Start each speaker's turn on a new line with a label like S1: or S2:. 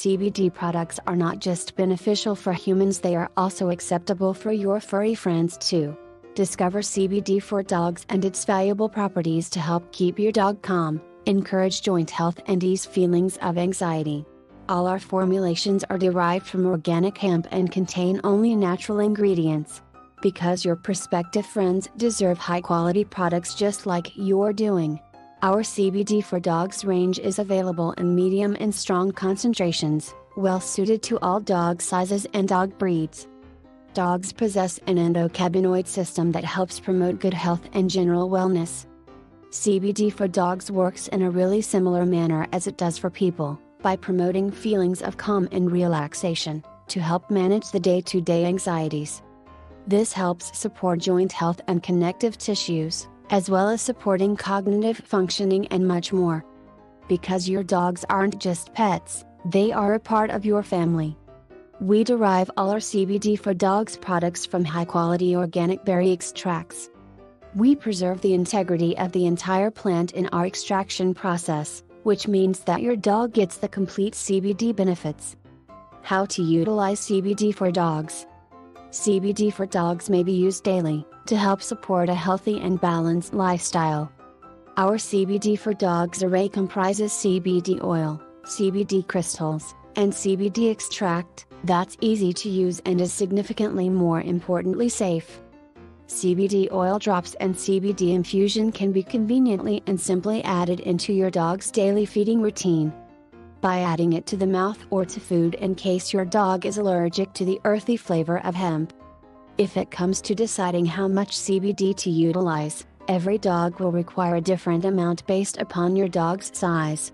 S1: CBD products are not just beneficial for humans, they are also acceptable for your furry friends too. Discover CBD for dogs and its valuable properties to help keep your dog calm, encourage joint health, and ease feelings of anxiety. All our formulations are derived from organic hemp and contain only natural ingredients. Because your prospective friends deserve high quality products just like you're doing. Our CBD for dogs range is available in medium and strong concentrations, well suited to all dog sizes and dog breeds. Dogs possess an endocannabinoid system that helps promote good health and general wellness. CBD for dogs works in a really similar manner as it does for people, by promoting feelings of calm and relaxation, to help manage the day to day anxieties. This helps support joint health and connective tissues, as well as supporting cognitive functioning and much more. Because your dogs aren't just pets, they are a part of your family. We derive all our CBD for dogs products from high quality organic berry extracts. We preserve the integrity of the entire plant in our extraction process, which means that your dog gets the complete CBD benefits. How to utilize CBD for dogs. CBD for dogs may be used daily, to help support a healthy and balanced lifestyle. Our CBD for Dogs array comprises CBD oil, CBD crystals, and CBD extract, that's easy to use and is significantly more importantly safe. CBD oil drops and CBD infusion can be conveniently and simply added into your dog's daily feeding routine. By adding it to the mouth or to food in case your dog is allergic to the earthy flavor of hemp. If it comes to deciding how much CBD to utilize, every dog will require a different amount based upon your dog's size,